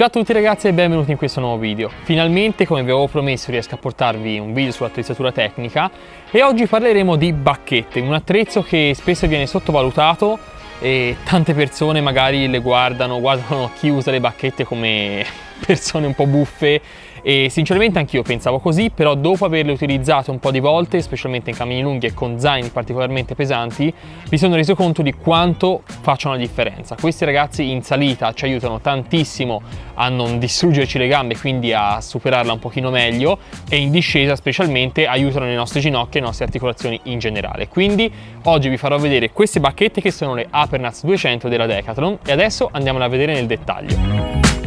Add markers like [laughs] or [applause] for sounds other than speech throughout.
Ciao a tutti ragazzi e benvenuti in questo nuovo video. Finalmente, come vi avevo promesso, riesco a portarvi un video sull'attrezzatura tecnica e oggi parleremo di bacchette, un attrezzo che spesso viene sottovalutato e tante persone magari le guardano, guardano chi usa le bacchette come [laughs] persone un po' buffe e sinceramente anch'io pensavo così, però dopo averle utilizzate un po' di volte, specialmente in cammini lunghi e con zaini particolarmente pesanti, mi sono reso conto di quanto facciano la differenza. Questi ragazzi in salita ci aiutano tantissimo a non distruggerci le gambe, quindi a superarla un pochino meglio e in discesa specialmente aiutano le nostre ginocchia e le nostre articolazioni in generale. Quindi oggi vi farò vedere queste bacchette che sono le Apernuts 200 della Decathlon e adesso andiamole a vedere nel dettaglio.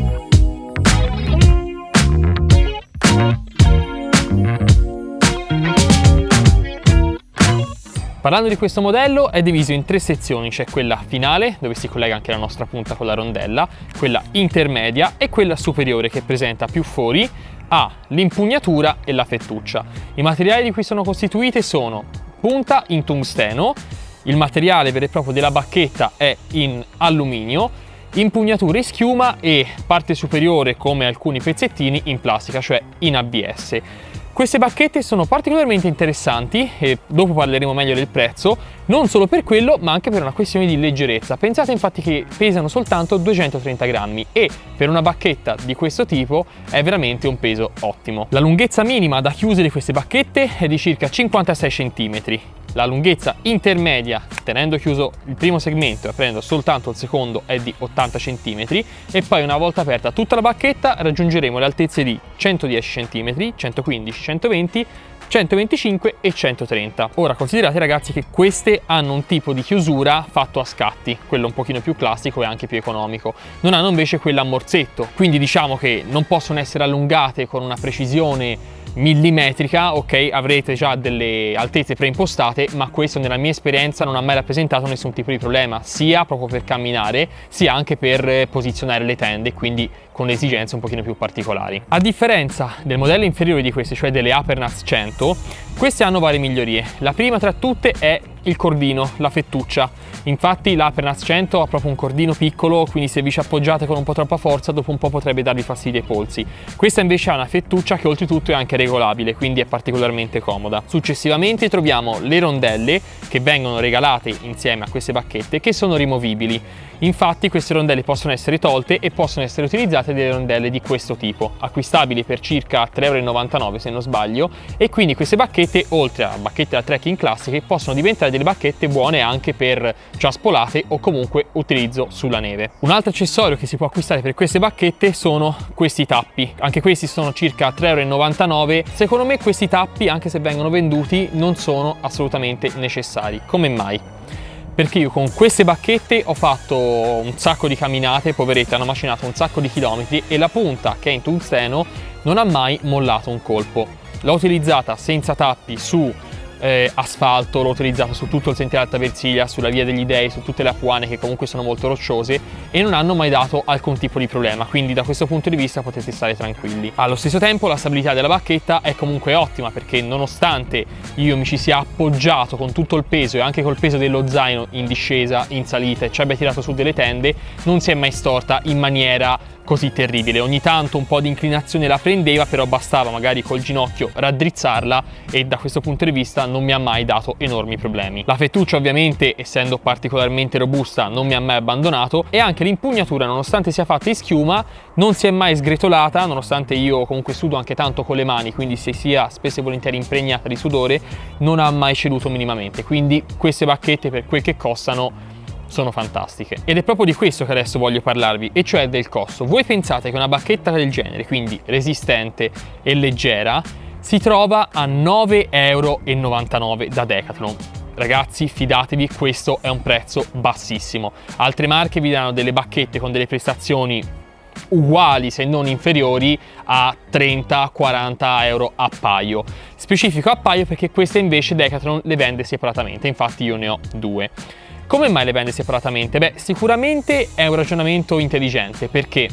Parlando di questo modello è diviso in tre sezioni, c'è quella finale dove si collega anche la nostra punta con la rondella, quella intermedia e quella superiore che presenta più fori, ha l'impugnatura e la fettuccia. I materiali di cui sono costituite sono punta in tungsteno, il materiale vero e proprio della bacchetta è in alluminio, impugnatura in schiuma e parte superiore come alcuni pezzettini in plastica, cioè in ABS. Queste bacchette sono particolarmente interessanti e dopo parleremo meglio del prezzo, non solo per quello ma anche per una questione di leggerezza. Pensate infatti che pesano soltanto 230 grammi e per una bacchetta di questo tipo è veramente un peso ottimo. La lunghezza minima da chiusere di queste bacchette è di circa 56 cm la lunghezza intermedia, tenendo chiuso il primo segmento e aprendo soltanto il secondo, è di 80 cm e poi una volta aperta tutta la bacchetta raggiungeremo le altezze di 110 cm, 115, 120 125 e 130. Ora considerate ragazzi che queste hanno un tipo di chiusura fatto a scatti, quello un pochino più classico e anche più economico. Non hanno invece quella a morsetto, quindi diciamo che non possono essere allungate con una precisione millimetrica, ok, avrete già delle altezze preimpostate, ma questo nella mia esperienza non ha mai rappresentato nessun tipo di problema, sia proprio per camminare, sia anche per posizionare le tende, quindi con esigenze un pochino più particolari. A differenza del modello inferiore di queste, cioè delle Apernuts 100, queste hanno varie migliorie. La prima tra tutte è il cordino, la fettuccia. Infatti l'Apernuts 100 ha proprio un cordino piccolo, quindi se vi ci appoggiate con un po' troppa forza, dopo un po' potrebbe darvi fastidio ai polsi. Questa invece ha una fettuccia che oltretutto è anche regolabile, quindi è particolarmente comoda. Successivamente troviamo le rondelle che vengono regalate insieme a queste bacchette che sono rimovibili. Infatti queste rondelle possono essere tolte e possono essere utilizzate delle rondelle di questo tipo, acquistabili per circa 3,99 euro se non sbaglio, e quindi queste bacchette, oltre a bacchette da trekking classiche, possono diventare delle bacchette buone anche per ciaspolate o comunque utilizzo sulla neve. Un altro accessorio che si può acquistare per queste bacchette sono questi tappi, anche questi sono circa 3,99 euro. Secondo me questi tappi, anche se vengono venduti, non sono assolutamente necessari. Come mai? perché io con queste bacchette ho fatto un sacco di camminate, poverette, hanno macinato un sacco di chilometri e la punta che è in tungsteno non ha mai mollato un colpo. L'ho utilizzata senza tappi su eh, asfalto, l'ho utilizzato su tutto il sentiero Alta Versilia, sulla via degli Dei, su tutte le apuane che comunque sono molto rocciose e non hanno mai dato alcun tipo di problema, quindi da questo punto di vista potete stare tranquilli. Allo stesso tempo la stabilità della bacchetta è comunque ottima perché nonostante io mi ci sia appoggiato con tutto il peso e anche col peso dello zaino in discesa, in salita e ci abbia tirato su delle tende, non si è mai storta in maniera così terribile. Ogni tanto un po' di inclinazione la prendeva, però bastava magari col ginocchio raddrizzarla e da questo punto di vista non mi ha mai dato enormi problemi. La fettuccia ovviamente, essendo particolarmente robusta, non mi ha mai abbandonato e anche l'impugnatura, nonostante sia fatta in schiuma, non si è mai sgretolata, nonostante io comunque sudo anche tanto con le mani, quindi se sia spesso e volentieri impregnata di sudore, non ha mai ceduto minimamente. Quindi queste bacchette per quel che costano sono fantastiche. Ed è proprio di questo che adesso voglio parlarvi, e cioè del costo. Voi pensate che una bacchetta del genere, quindi resistente e leggera, si trova a 9,99 euro da Decathlon. Ragazzi, fidatevi, questo è un prezzo bassissimo. Altre marche vi danno delle bacchette con delle prestazioni uguali se non inferiori a 30-40 euro a paio. Specifico a paio perché queste invece Decathlon le vende separatamente, infatti io ne ho due. Come mai le vende separatamente? Beh, sicuramente è un ragionamento intelligente perché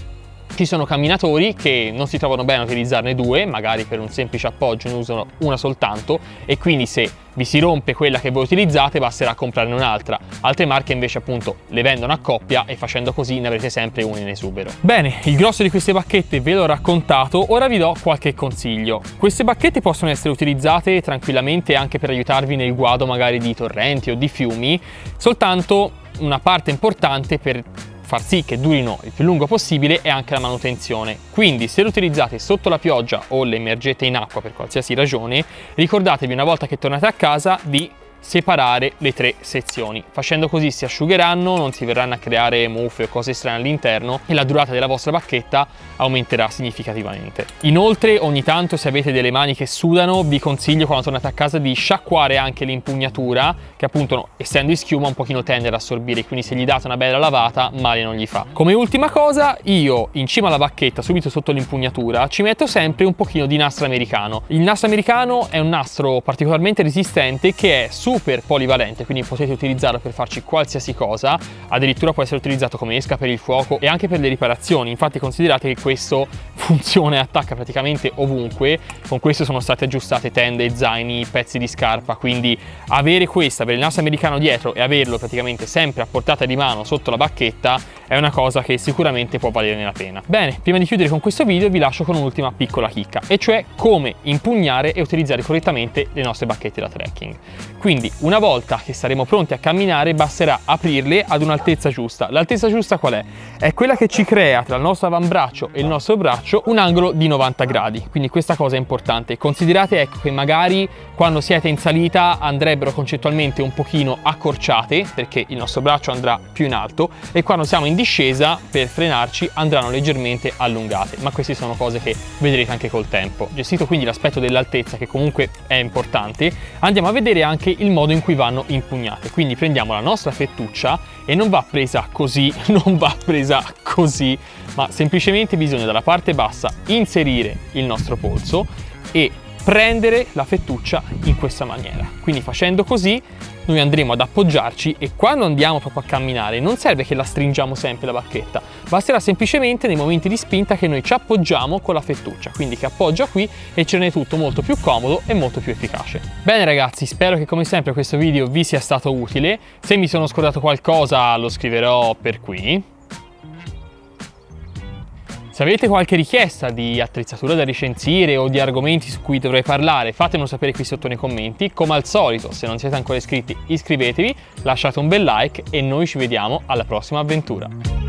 Ci sono camminatori che non si trovano bene a utilizzarne due, magari per un semplice appoggio ne usano una soltanto e quindi se vi si rompe quella che voi utilizzate basterà comprarne un'altra. Altre marche invece appunto le vendono a coppia e facendo così ne avrete sempre una in esubero. Bene, il grosso di queste bacchette ve l'ho raccontato, ora vi do qualche consiglio. Queste bacchette possono essere utilizzate tranquillamente anche per aiutarvi nel guado magari di torrenti o di fiumi, soltanto una parte importante per far sì che durino il più lungo possibile è anche la manutenzione. Quindi se lo utilizzate sotto la pioggia o le immergete in acqua per qualsiasi ragione, ricordatevi una volta che tornate a casa di separare le tre sezioni. Facendo così si asciugheranno, non si verranno a creare muffe o cose strane all'interno e la durata della vostra bacchetta aumenterà significativamente. Inoltre ogni tanto se avete delle mani che sudano vi consiglio quando tornate a casa di sciacquare anche l'impugnatura che appunto essendo in schiuma un pochino tende ad assorbire quindi se gli date una bella lavata male non gli fa. Come ultima cosa io in cima alla bacchetta subito sotto l'impugnatura ci metto sempre un pochino di nastro americano. Il nastro americano è un nastro particolarmente resistente che è su super polivalente, quindi potete utilizzarlo per farci qualsiasi cosa, addirittura può essere utilizzato come esca per il fuoco e anche per le riparazioni, infatti considerate che questo [laughs] funziona e attacca praticamente ovunque, con questo sono state aggiustate tende, zaini, pezzi di scarpa, quindi avere questa, avere il nastro americano dietro e averlo praticamente sempre a portata di mano sotto la bacchetta è una cosa che sicuramente può valerne la pena. Bene, prima di chiudere con questo video vi lascio con un'ultima piccola chicca, e cioè come impugnare e utilizzare correttamente le nostre bacchette da trekking. Quindi una volta che saremo pronti a camminare basterà aprirle ad un'altezza giusta. L'altezza giusta qual è? È quella che ci crea tra il nostro avambraccio e il nostro braccio un angolo di 90 gradi. Quindi questa cosa è importante. Considerate ecco che magari quando siete in salita andrebbero concettualmente un pochino accorciate perché il nostro braccio andrà più in alto e quando siamo in discesa per frenarci andranno leggermente allungate. Ma queste sono cose che vedrete anche col tempo. Gestito quindi l'aspetto dell'altezza che comunque è importante, andiamo a vedere anche il modo in cui vanno impugnate. Quindi prendiamo la nostra fettuccia e non va presa così, [laughs] non va presa così, ma semplicemente bisogna dalla parte bassa inserire il nostro polso e prendere la fettuccia in questa maniera. Quindi facendo così noi andremo ad appoggiarci e quando andiamo proprio a camminare non serve che la stringiamo sempre la bacchetta, basterà semplicemente nei momenti di spinta che noi ci appoggiamo con la fettuccia, quindi che appoggia qui e ci rende tutto molto più comodo e molto più efficace. Bene ragazzi, spero che come sempre questo video vi sia stato utile, se mi sono scordato qualcosa lo scriverò per qui. Se avete qualche richiesta di attrezzatura da recensire o di argomenti su cui dovrei parlare, fatemelo sapere qui sotto nei commenti. Come al solito, se non siete ancora iscritti, iscrivetevi, lasciate un bel like e noi ci vediamo alla prossima avventura.